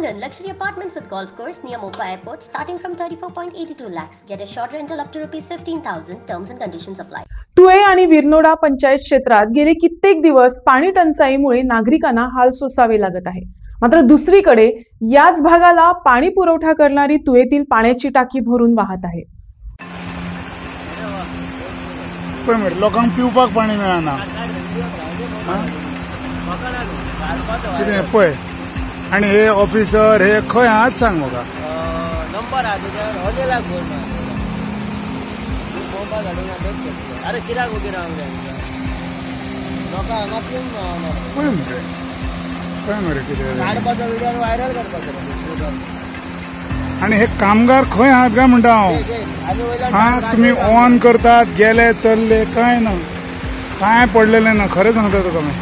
Kangan luxury apartments with golf course near Mopa Airport starting from 34.82 lakhs. Get a short rental up to rupees 15,000. Terms and conditions apply. तुळे आणि विरनोडा पंचायत क्षेत्रात गेले कित्येक दिवस पाणी टंचाईमुळे नागरिकांना हाल सोसावे लागत आहे मात्र दुसरीकडे याच भागाला पाणी पुरवठा करणारी तुळेतील पाण्याची टाकी भरून वाहत आहे लोकांक पिवपाक पाणी मेळना हा? पळय आनी हे ऑफिसर हे खंय आहात सांग म्हाका नंबर आहा तुज्यार हॉटेलाक फोन. मार तूं पोवपाक घालिना तेच करता अरे कित्याक उबी रावंक जाय लोकां हांगा पिवन मेळना पळय मरे पळय मरे कितें काडपाचो व्हिडिओ व्हायरल करपाचो आनी हे कामगार खंय आहात काय म्हणटा हांव हा तुम्ही ऑन करतात गेले चलले काय ना. काय पडलेले ना खरें सांगता तुका मी?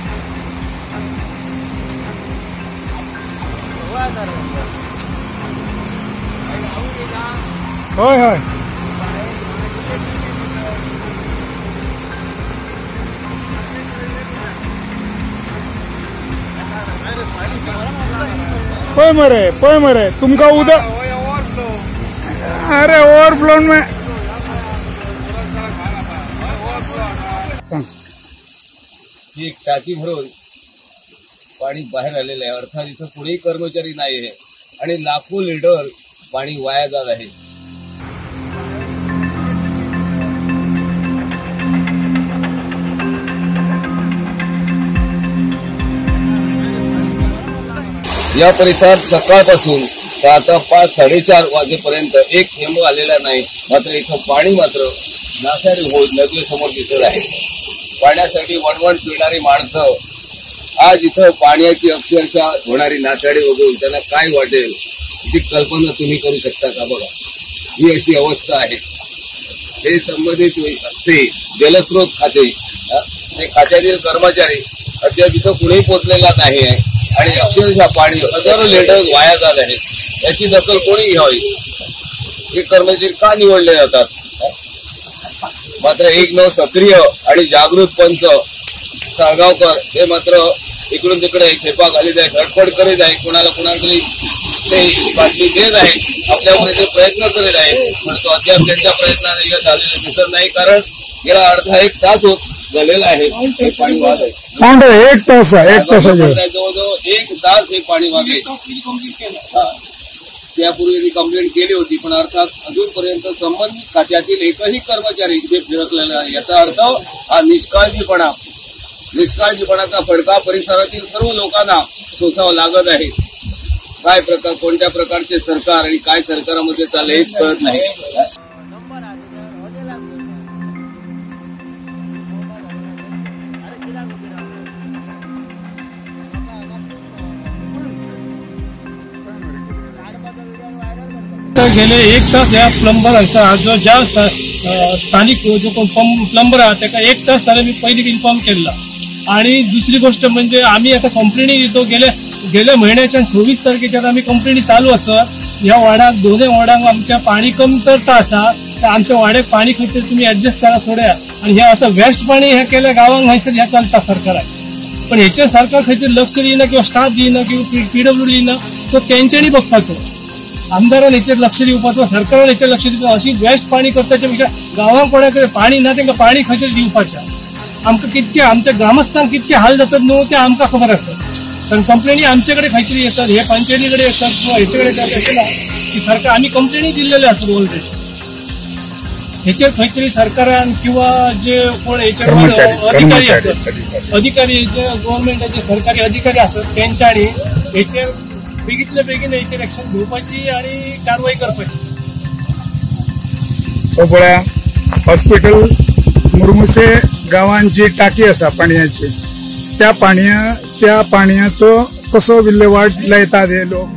हय हय पळय मरे पळय मरे। तुमकां उदक अरे ओव्हरफ्लोन में सांग टाकी भरून पाणी बाहेर आलेलं आहे. अर्थात इथं कुणीही कर्मचारी नाही आहे. आणि लाखो लिटर पाणी वाया जात आहे. या परिसरात सकाळपासून तर आता पाच साडेचार वाजेपर्यंत एक थेंब आलेला नाही. मात्र इथं पाणी मात्र नासारी होत नदीसमोर दिसत आहे. पाण्यासाठी वणवण पिणारी माणसं आज इथं पाण्याची अक्षरशः होणारी नाचाडी वगैरे त्यांना काय वाटेल ती कल्पना तुम्ही करू शकता का बघा? ही अशी अवस्था आहे. हे संबंधित से जलस्रोत खाते ते खात्यातील कर्मचारी अद्याप इथं कुणीही पोचलेला नाही आहे आणि अक्षरशः पाणी हजारो लिटर वाया जात आहे. याची दखल कोणी घ्यावी? हे कर्मचारी का निवडले जातात? मात्र एक नव सक्रिय आणि जागृत पंच साळगावकर हे मात्र इकडून तिकडे खेपा घालीत आहे धडपड करीत आहे कुणाला कुणाला ते बातमी देत आहे. आपल्यामुळे ते प्रयत्न करीत आहे पण तो अद्याप त्यांच्या प्रयत्नाने यश आलेलं दिसत नाही कारण गेला अर्धा एक तास होत झालेला आहे. हे पाणी वाहत आहे. एक तास आहे, एक तास जवळजवळ एक तास हे पाणी वागे हा. त्यापूर्वी मी कंप्लेंट केली होती पण अर्थात अजूनपर्यंत संबंधित खात्यातील एकही कर्मचारी इथे फिरकलेला याचा अर्थ हा निष्काळजीपणा निष्काळजीपणाचा फडका परिसरातील सर्व लोकांना सोसावा लागत आहे. काय प्रकार कोणत्या प्रकारचे सरकार आणि काय सरकारामध्ये चालले हेच कळत नाही. तर गेले एक तास या प्लंबर असा जो ज्या स्थानिक जो कोण प्लंबर आहा ताका एक तास त्याला मी पहिली इन्फॉर्म केला आणि दुसरी गोष्ट म्हणजे आम्ही आता कंप्लेनी दितो. गेल्या गेल्या महिन्याच्या सव्वीस तारखेच्या आम्ही कंप्लेनी चालू आसत ह्या वाड्याक दोन्ही वाड्याक आमच्या पाणी कमतरता आसा तर आमच्या वाड्याक पाणी खातीर तुम्ही ऍडजस्ट करा सोड्या. आणि हे असं वेस्ट पाणी हे केल्या गावांक हयसर हे चलता सरकाराक पण हेचेर सरकार खंयतरी लक्ष दिना किंवा स्टाफ दिना किंवा पीडब्ल्यू दिना तो तेंच्यांनी बघपाचो आमदारान हेचेर लक्ष दिवपाचो सरकारान हेचेर लक्ष दिवपाचो अशी वेस्ट पाणी करताच्या पेक्षा गांवांक कोणाकडे पाणी ना तांकां पाणी खंयतरी दिवपाचें आमकां कितके आमच्या ग्रामस्थांक कितके हाल जातात न्हू ते आमकां खबर आसा कारण कंप्लेनी आमचे कडेन खंयतरी येतात हे पंचायती कडेन येतात किंवा हेचे कडेन येतात अशें ना की सरकार आमी कंप्लेनी दिल्लेले आसत ऑलरेडी हेचेर खंयतरी सरकारान किंवा जे कोण हेचेर कर्मचारी, अधिकारी आसत अधिकारी. जे गव्हर्नमेंटाचे सरकारी अधिकारी आसत तेंच्यांनी हेचेर बेगीतले बेगीन हेचेर एक्शन घेवपाची आणि कारवाई करपाची पळया हॉस्पिटल मुरमुसे गांवांत जी टाकी आसा पाणयाची. त्या पाणया त्या पाणयाचो कसो विल्लेवाट लायतात हे लोक.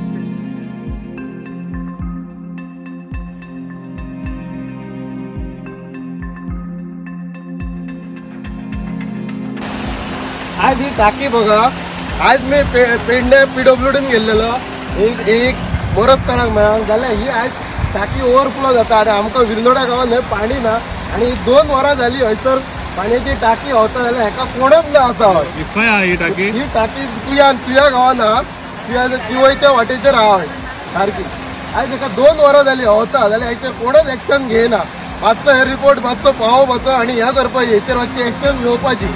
आज ही टाकी बघा. आज मी पे- पेंडे पीडब्ल्यूडीन गेल्लेलो एक एक बरोच कोणाक मेळांक जाल्यार ही आज टाकी ओवरफ्लो जाता. आनी आमकां विरलोडा गांवांत हे पाणी ना. आनी दोन वरां झाली हयसर पाण्याची टाकी व्हांवता जाल्यार हेका कोणच ना खंय आहा ही टाकी. ही टाकी तुया तुया गांवांत आहा किवयच्या वाटेचेर आहाय सारकी आयज एका दोन वरां जाली होता जाल्यार हेचेर कोणच एक्शन घेयना मातसो हे रिपोर्ट मातसो पावोवपाचो आनी ह्या करपाची हेचेर मातशी एक्शन घेवपाची